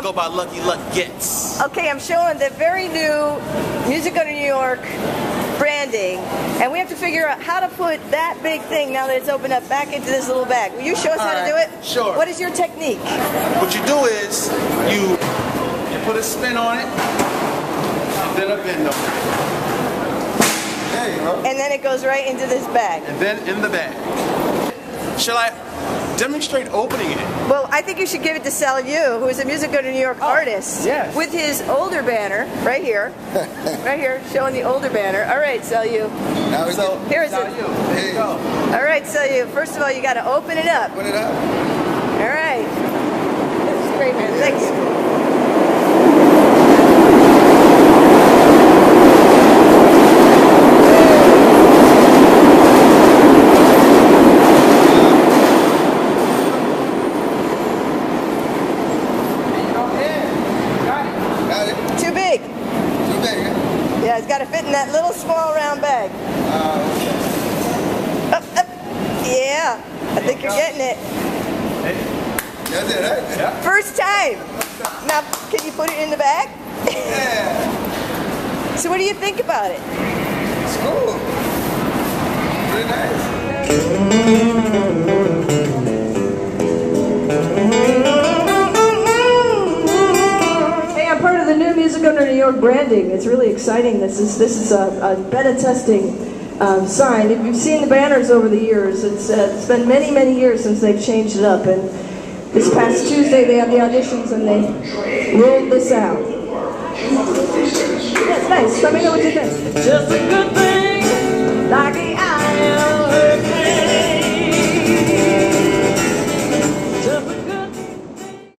I go by Lucky Luck Gets. Okay, I'm showing the very new Music Under New York branding, and we have to figure out how to put that big thing now that it's opened up back into this little bag. Will you show us All how to do it? sure. What is your technique? What you do is you you put a spin on it, and then a bend on it, There. And then it goes right into this bag. and then in the bag. Shall I demonstrate opening it? Well, I think you should give it to Salieu, who is a Music Go to New York oh, artist, Oh, yes. with his older banner right here, right here, showing the older banner. All right, Salieu. Now we So can Here is now it. you. There you go. All right, Salieu. First of all, you got to open it up. Put it up. All right. This is great, man. Thanks. Got it. Too big. Too big. huh? Yeah, it's got to fit in that little small round bag. Uh, Up, up. Yeah, I think you're getting it. that's it, right? Yeah. First time. Now, can you put it in the bag? Yeah. So, what do you think about it? It's cool. Pretty nice. York branding. It's really exciting. This is this is a, a beta testing um, sign. If you've seen the banners over the years, it's uh, it's been many many years since they've changed it up. And this past Tuesday they had the auditions and they rolled this out. Yeah, nice. Let me know what you think. Just a good thing,